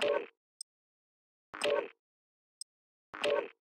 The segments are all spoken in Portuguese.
Thank you.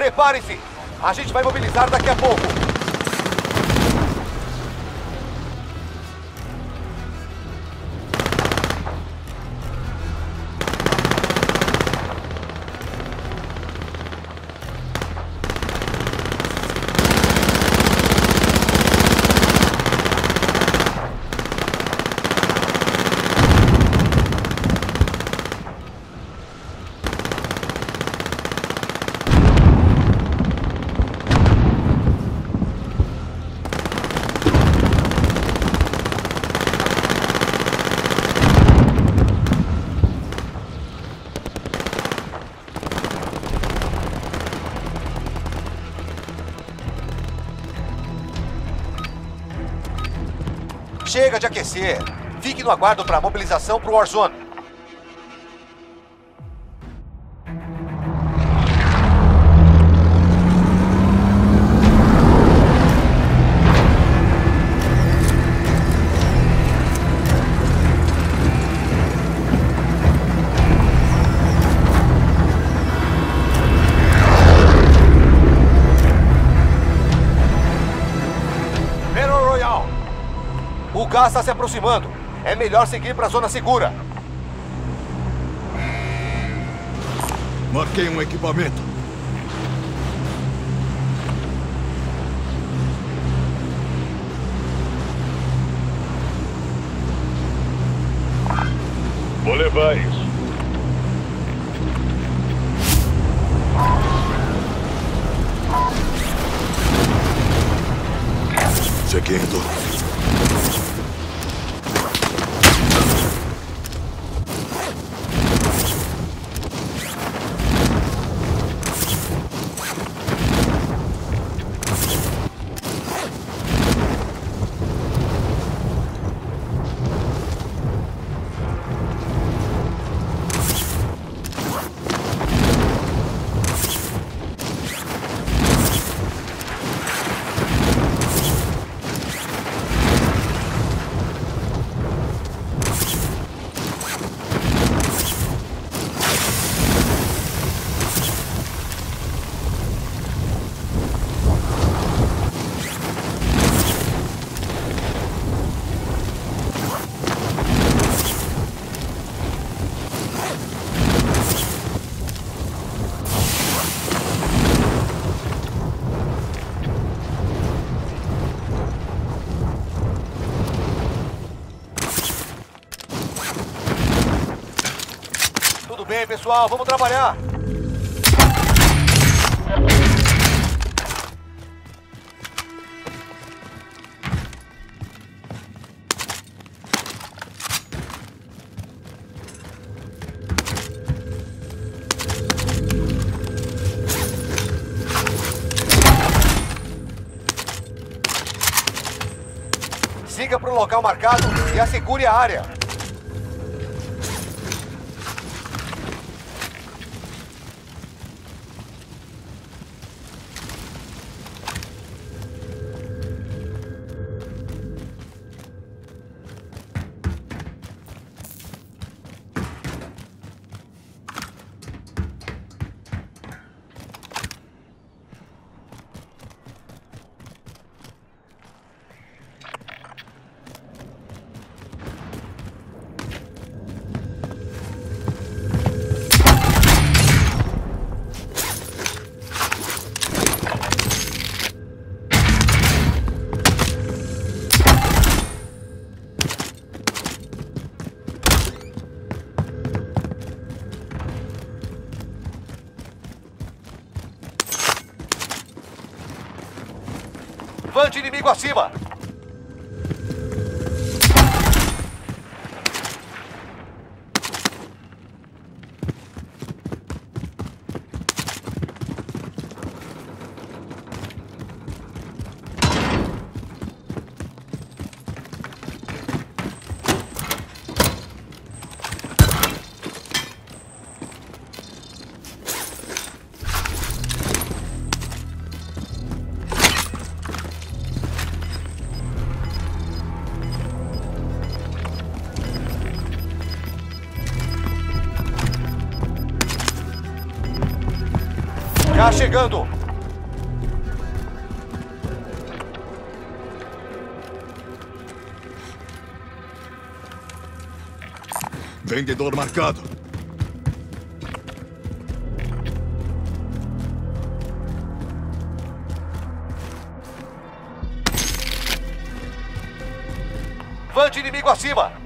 Preparem-se! A gente vai mobilizar daqui a pouco. Chega de aquecer. Fique no aguardo para a mobilização para o Warzone. Está se aproximando. É melhor seguir para a zona segura. Marquei um equipamento. Vou levar isso. Seguindo. Pessoal. Vamos trabalhar. Siga para o local marcado e assegure a área. Levante inimigo acima! Já chegando! Vendedor marcado. Vante inimigo acima!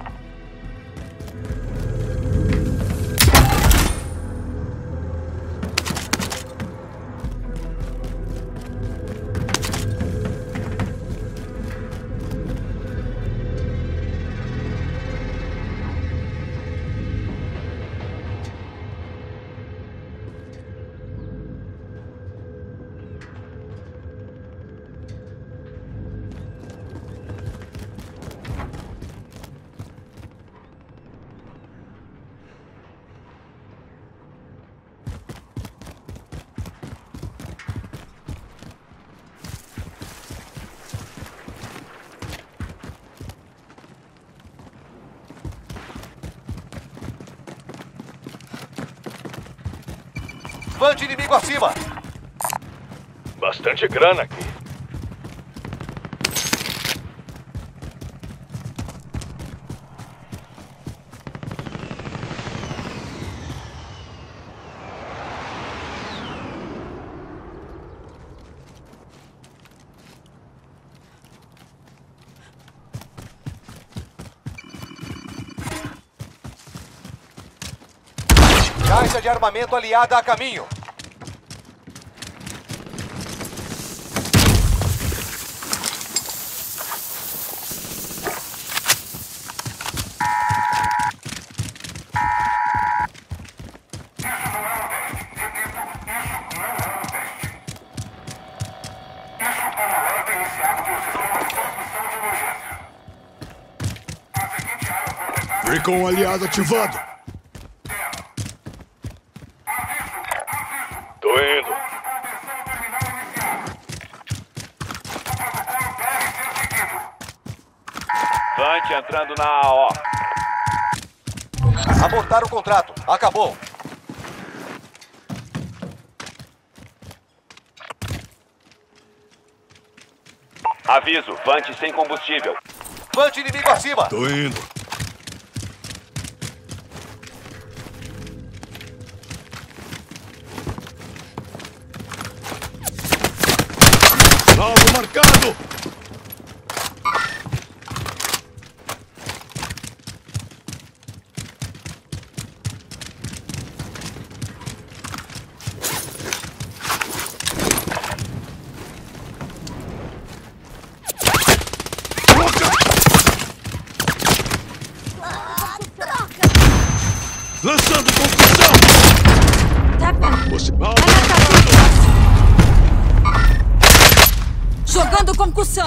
Vante inimigo acima! Bastante grana aqui. Caixa de armamento aliada a caminho. Recon aliado ativado. Tô indo. Vante entrando na AO. Abortar o contrato. Acabou. Aviso, Vante sem combustível. Vante inimigo acima! Tô indo. Concussão.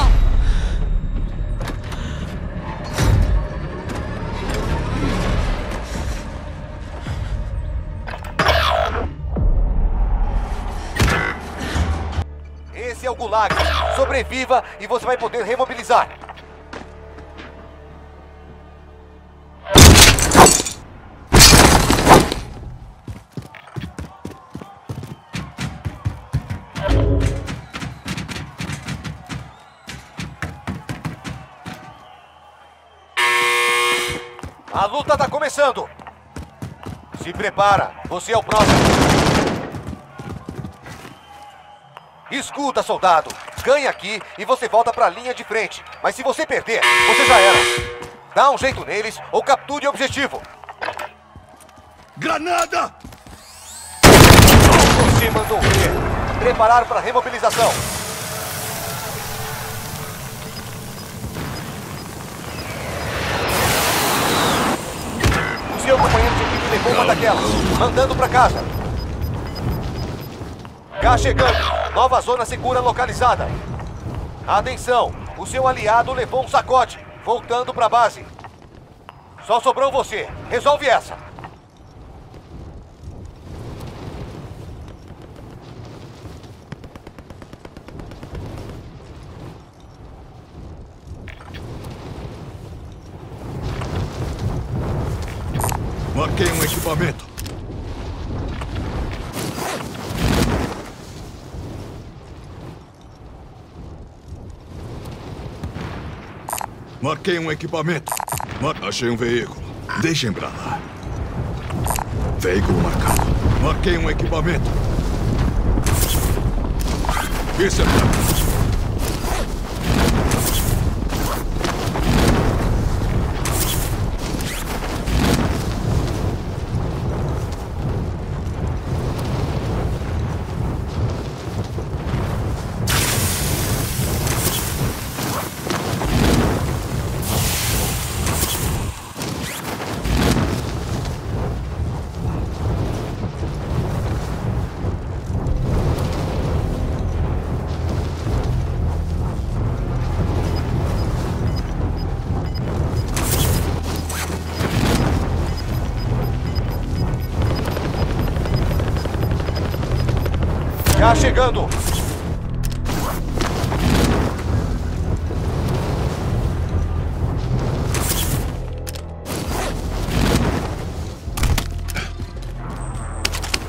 Esse é o Gulag. Sobreviva e você vai poder remobilizar. Luta está começando. Se prepara, você é o próximo. Escuta, soldado. Ganha aqui e você volta pra linha de frente. Mas se você perder, você já era. Dá um jeito neles ou capture o objetivo. Granada! Você mandou ver. Preparar para remobilização. Mandando pra casa. Cá chegando. Nova zona segura localizada. Atenção, o seu aliado levou um sacode, voltando pra base. Só sobrou você. Resolve essa. Marquei um equipamento. Marquei um equipamento. Mar... Achei um veículo. Deixem pra lá. Veículo marcado. Marquei um equipamento. Isso é pra Já chegando.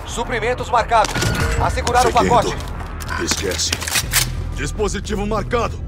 Suprimentos marcados. Assegurar o pacote. Seguindo. Esquece. Dispositivo marcado.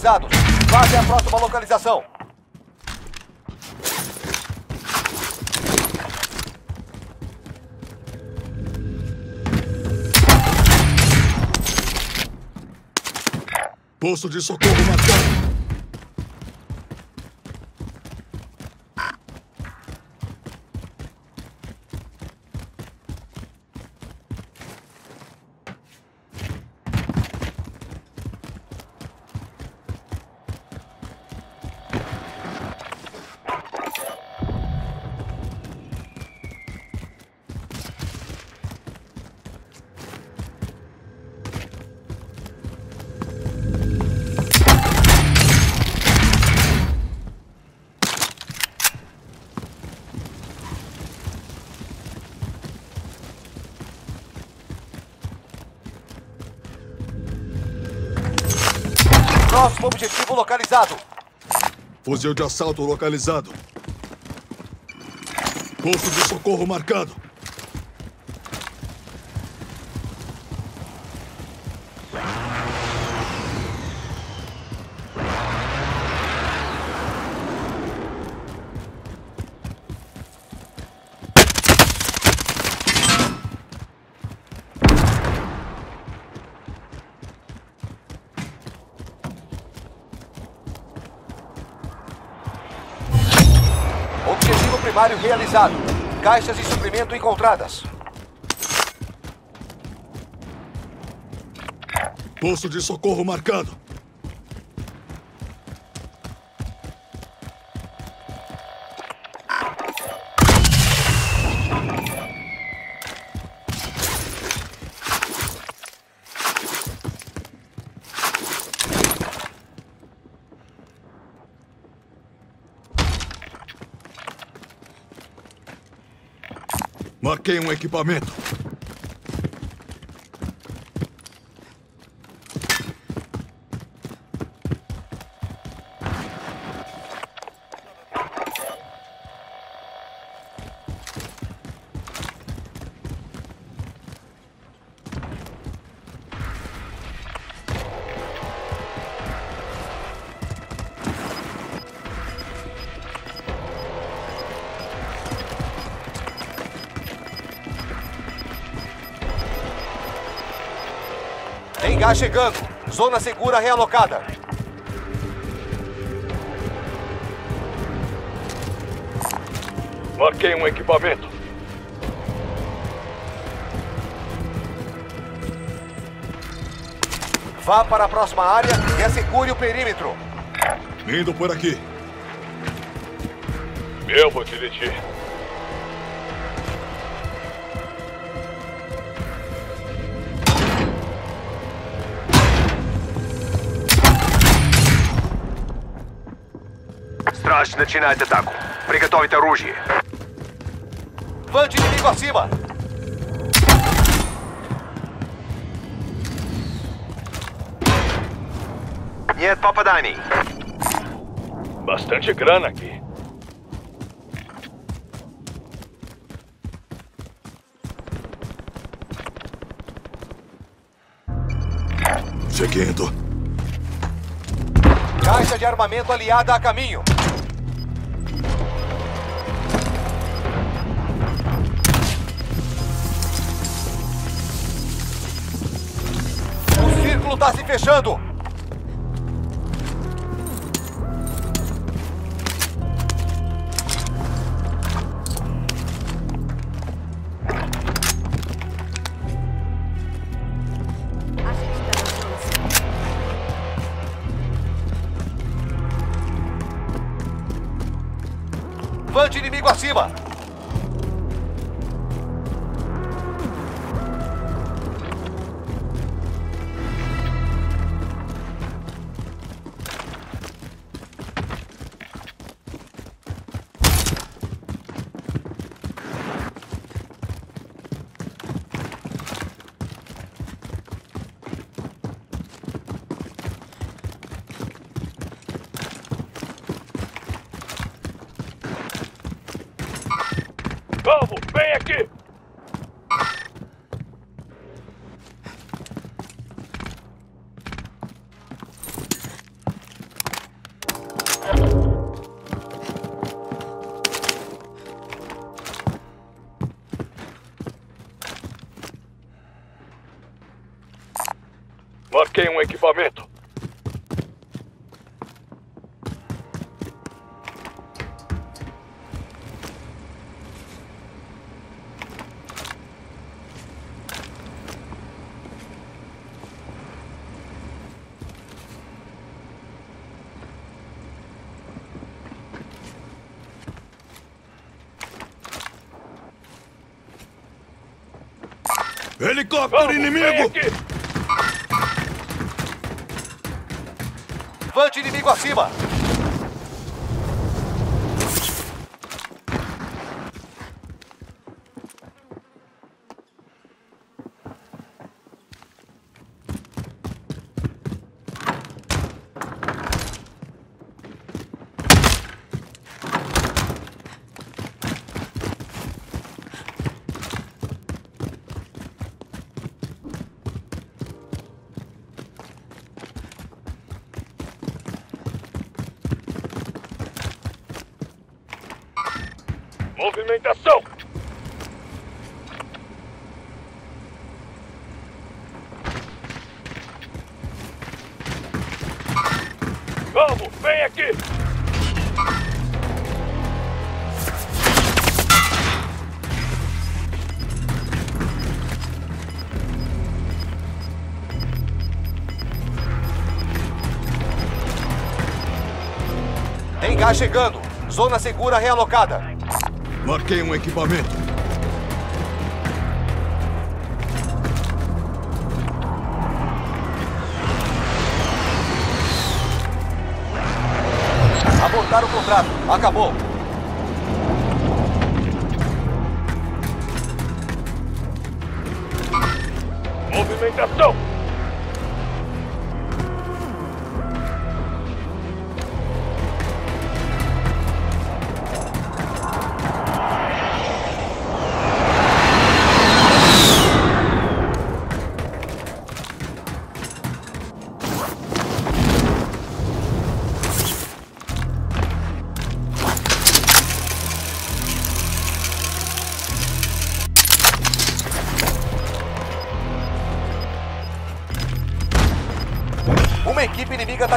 Atualizados. Base a próxima localização. Posto de socorro marcado. Próximo objetivo localizado. Fuzil de assalto localizado. Posto de socorro marcado. Objetivo realizado. Caixas de suprimento encontradas. Posto de socorro marcado. Marquei um equipamento. Gás chegando. Zona segura realocada. Marquei um equipamento. Vá para a próxima área e assegure o perímetro. Indo por aqui. Eu vou dirigir. Страж начинает атаку. Приготовить оружие. Vante inimigo acima. Нет попаданий. Bastante grana aqui. Seguindo. Caixa de armamento aliada a caminho. Círculo está se fechando. Helicóptero Vamos, inimigo! Vante inimigo acima. Movimentação! Vem aqui! Gás chegando. Zona segura realocada. Marquei um equipamento. Acabou. Movimentação!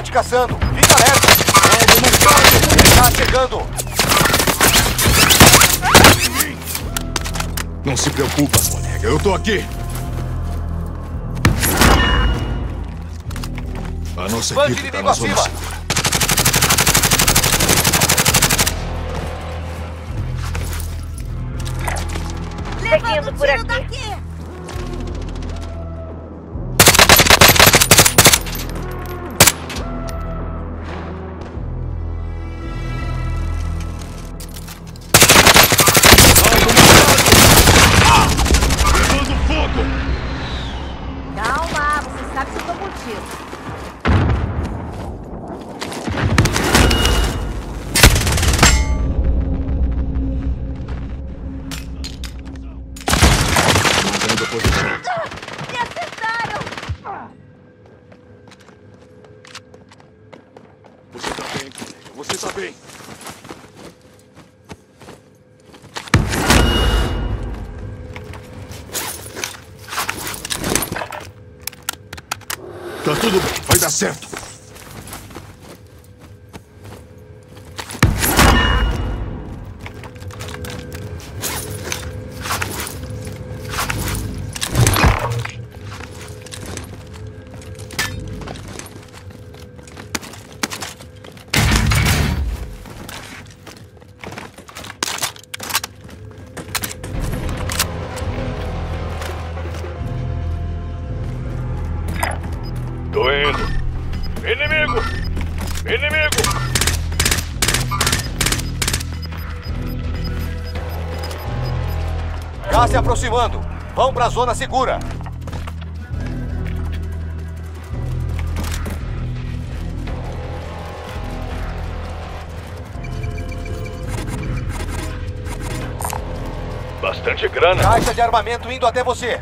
Te caçando. Fica alerta. Tá chegando. Não se preocupa, colega. Eu tô aqui. A nossa Bande equipe tá na zona acima. segura. Seguindo por aqui. Se aproximando. Vão pra zona segura. Bastante grana. Caixa de armamento indo até você.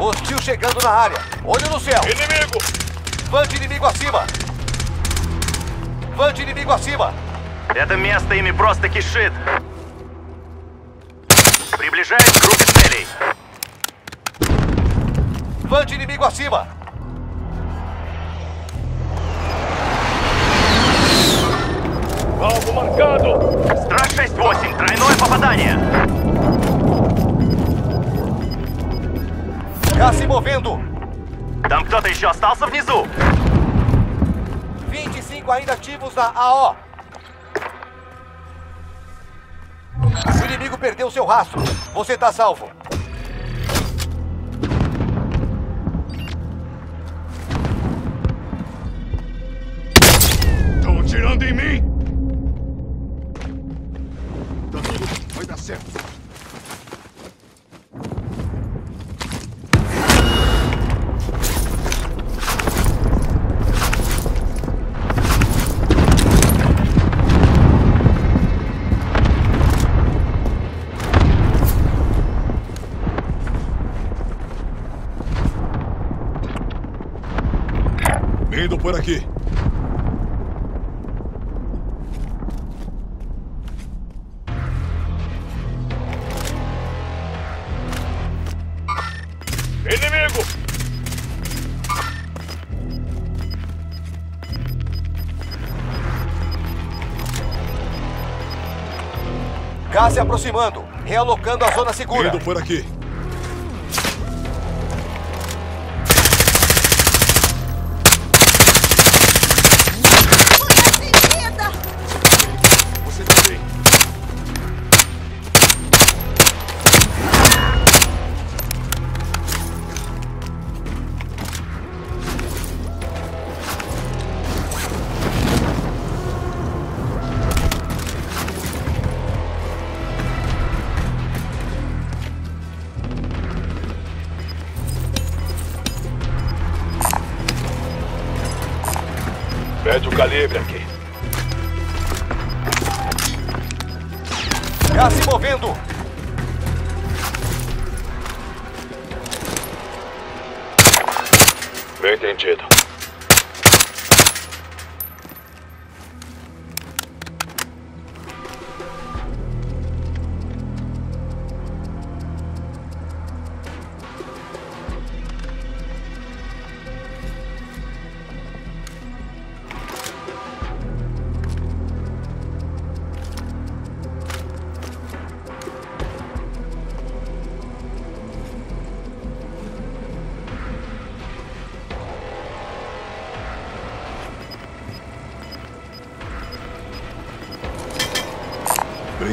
Hostil chegando na área. Olho no céu. Inimigo! Van de inimigo acima. Van de inimigo acima. Это место ими просто кишит. Приближаюсь к группе целей. Van de inimigo acima. Alvo marcado! Страх 6-8, тройное попадание. Gás se movendo. Там кто-то еще остался внизу? 25 ainda ativos na AO. O inimigo perdeu seu rastro. Você tá salvo. Estão atirando em mim! Se aproximando. Realocando a zona segura. Indo por aqui. Calibre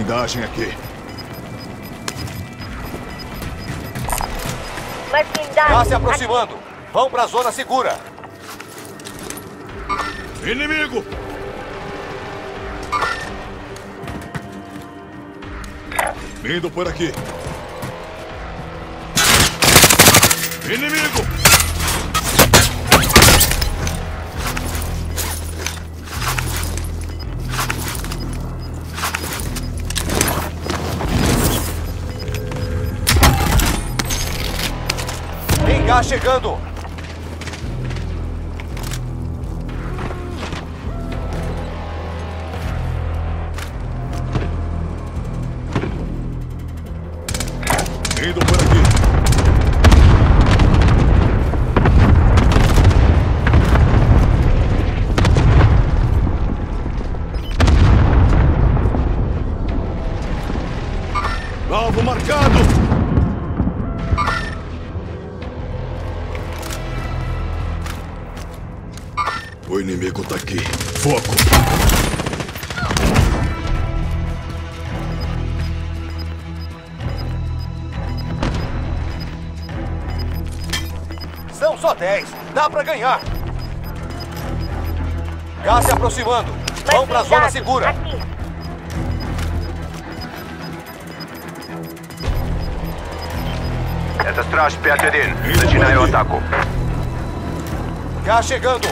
Blindagem aqui. Mais blindado. Gás se aproximando. Vão pra zona segura. Inimigo! Vindo por aqui. Inimigo! Gás chegando. Dá pra ganhar. Gás se aproximando. Mais Vão pra zona blindado. segura. Aqui. Это Страж 5-1. Начинаю атаку. Gás chegando.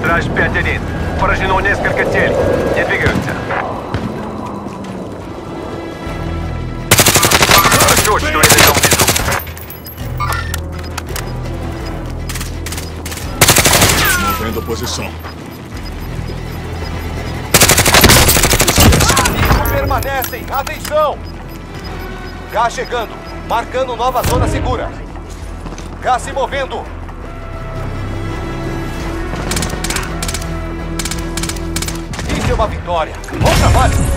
Страж 5-1. Поражено несколько целей. Не двигаются. Chodź do jednego wizu. Movendo posição. Permanecem! Atenção! Gás chegando, marcando nova zona segura. Gás se movendo. Isso é uma vitória. Bom trabalho!